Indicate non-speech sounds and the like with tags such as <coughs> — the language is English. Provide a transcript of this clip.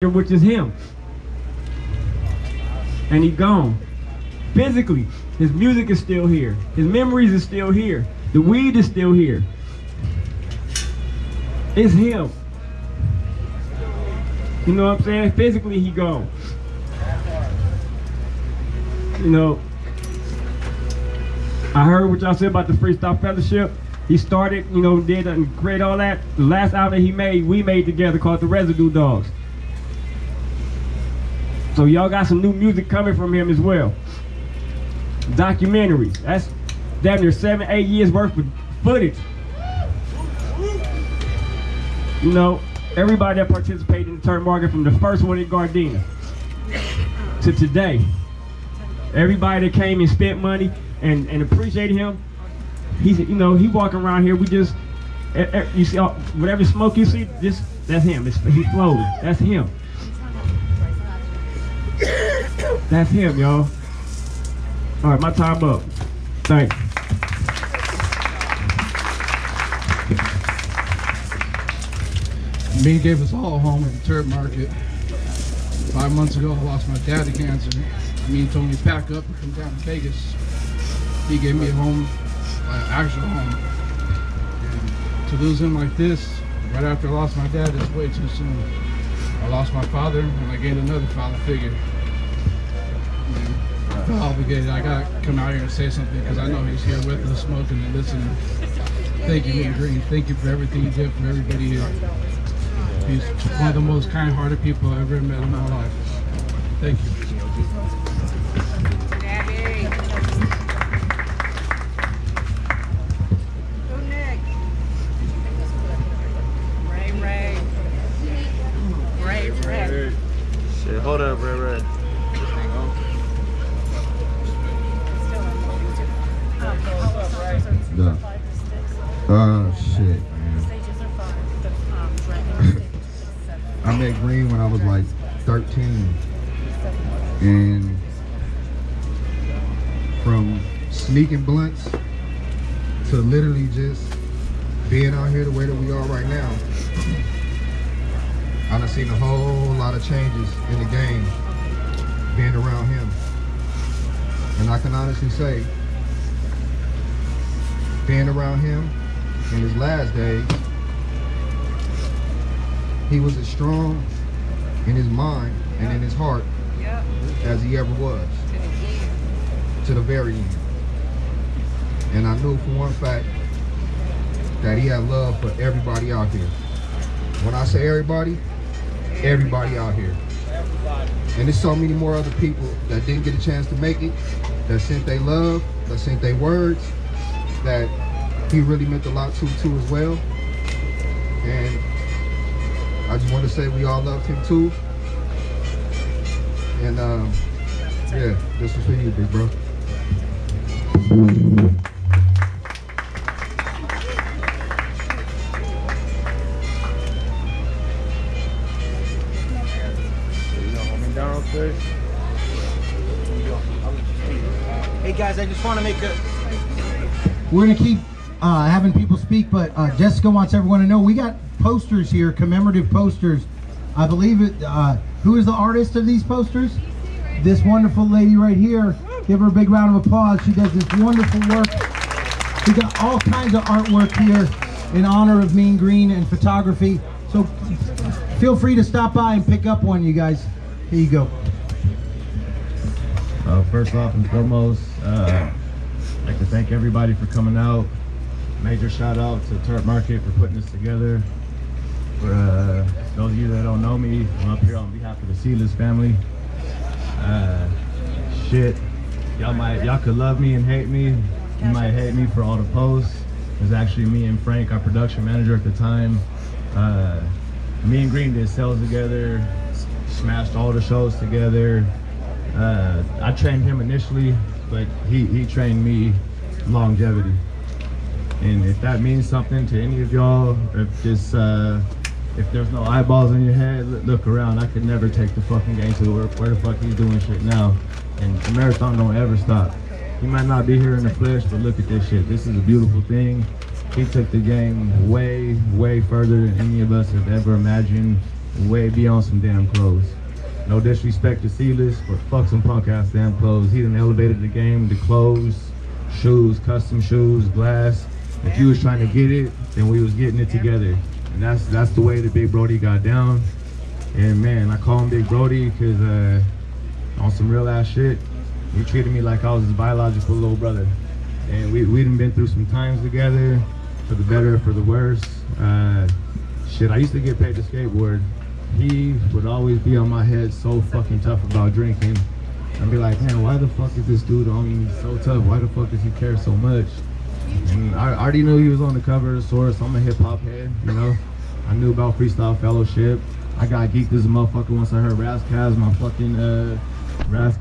which is him. And he gone. Physically, his music is still here. His memories is still here. The weed is still here. It's him. You know what I'm saying? Physically, he gone. You know, I heard what y'all said about the Freestyle Fellowship. He started, you know, did and create all that. The last album he made, we made together called The Residue Dogs. So y'all got some new music coming from him as well. Documentaries. That's damn near seven, eight years worth of footage. You know, everybody that participated in the Turf Market from the first one in Gardena to today. Everybody that came and spent money and, and appreciated him. He's you know, he walking around here, we just you see uh, whatever smoke you see, just that's him. It's, he flows. That's him. That's him, y'all. All right, my time up. Thanks. Me gave us all a home at the Turf Market. Five months ago, I lost my dad to cancer. Me told me to pack up and come down to Vegas. He gave me a home, an actual home. And to lose him like this, right after I lost my dad, is way too soon. I lost my father, and I gained another father figure. And I feel obligated. I gotta come out here and say something because I know he's here with us, smoking and listening. Thank you, Meen Green. Thank you for everything you did for everybody here. He's one of the most kind-hearted people I've ever met in my life. Thank you. Go next. Ray Ray. Ray Ray. Shit, hold up, Red Red. Yeah. Uh, shit, man. <coughs> I met Green when I was like 13. And from sneaking blunts to literally just being out here the way that we are right now, I done seen a whole lot of changes in the game being around him. And I can honestly say, being around him in his last days, he was as strong in his mind and in his heart Yep. as he ever was To the to the very end. And I knew for one fact that he had love for everybody out here. When I say everybody, everybody out here. And there's so many more other people that didn't get a chance to make it, that sent their love, that sent their words, that he really meant a lot to too as well. And I just want to say we all loved him too. And um, yeah, this was for you, big bro. Hey guys, I just want to make a. We're gonna keep uh, having people speak, but uh, Jessica wants everyone to know we got posters here, commemorative posters. I believe it. Uh, who is the artist of these posters? This wonderful lady right here. Give her a big round of applause. She does this wonderful work. We got all kinds of artwork here in honor of Meen Green and photography. So feel free to stop by and pick up one, you guys. Here you go. Uh, first off and foremost, uh, I'd like to thank everybody for coming out. Major shout out to Turf Market for putting this together. For uh, those of you that don't know me, I'm up here on behalf of the Seedless family. Uh, shit, y'all might y'all could love me and hate me. You might hate me for all the posts. It was actually me and Frank, our production manager at the time. Uh, me and Green did sales together, smashed all the shows together. Uh, I trained him initially, but he, he trained me longevity. And if that means something to any of y'all, if this, uh, if there's no eyeballs in your head, look, around. I could never take the fucking game to where, where the fuck he's doing shit now. And the marathon don't ever stop. He might not be here in the flesh, but look at this shit. This is a beautiful thing. He took the game way, way further than any of us have ever imagined. way beyond some damn clothes. No disrespect to Seedless, but fuck some punk ass damn clothes. He done elevated the game, the clothes, shoes, custom shoes, glass. If you was trying to get it, then we was getting it together. And that's that's the way the Big Brody got down. And man, I call him Big Brody because uh, on some real ass shit, he treated me like I was his biological little brother. And we we done been through some times together, for the better, for the worse. Uh, shit, I used to get paid to skateboard. He would always be on my head so fucking tough about drinking. I'd be like, man, why the fuck is this dude on me so tough? Why the fuck does he care so much? And I already knew he was on the cover of the Source. I'm a hip hop head, you know. I knew about Freestyle Fellowship. I got geeked as a motherfucker once I heard Razzcast, my fucking uh, Raz